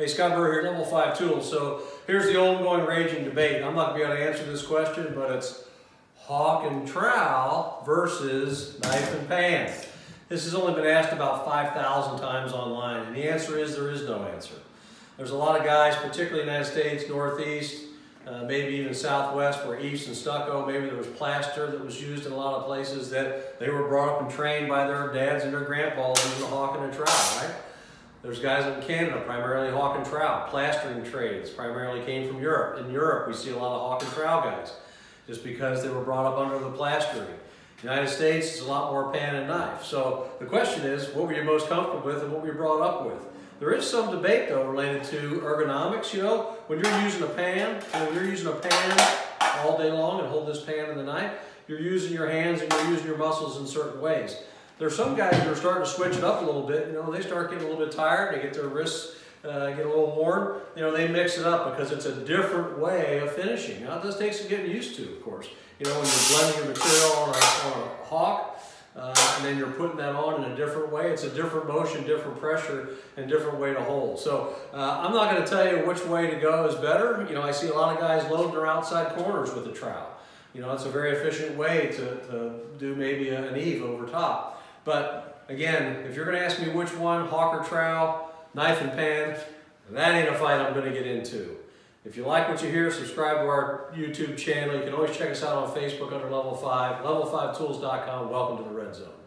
Hey, Scott Murray here, Level 5 Tools. So here's the ongoing raging debate. I'm not going to be able to answer this question, but it's hawk and trowel versus knife and pan. This has only been asked about 5,000 times online, and the answer is there is no answer. There's a lot of guys, particularly in the United States, Northeast, uh, maybe even Southwest, where EIFS and stucco, maybe there was plaster that was used in a lot of places that they were brought up and trained by their dads and their grandpas using a hawk and a trowel, right? There's guys in Canada, primarily hawk and trowel. Plastering trades primarily came from Europe. In Europe, we see a lot of hawk and trowel guys, just because they were brought up under the plastering. United States, is a lot more pan and knife. So the question is, what were you most comfortable with and what were you brought up with? There is some debate though related to ergonomics, you know, when you're using a pan, when you're using a pan all day long and hold this pan in the night, you're using your hands and you're using your muscles in certain ways. There's some guys who are starting to switch it up a little bit. You know, they start getting a little bit tired. They get their wrists uh, get a little worn. You know, they mix it up because it's a different way of finishing. Now, it does take some getting used to, of course. You know, when you're blending your material on a, on a hawk, uh, and then you're putting that on in a different way. It's a different motion, different pressure, and different way to hold. So uh, I'm not going to tell you which way to go is better. You know, I see a lot of guys loading their outside corners with a trowel. You know, it's a very efficient way to, to do maybe an eave over top. But again, if you're going to ask me which one, hawk or trowel, knife and pan, that ain't a fight I'm going to get into. If you like what you hear, subscribe to our YouTube channel. You can always check us out on Facebook under Level 5, level5tools.com. Welcome to the Red Zone.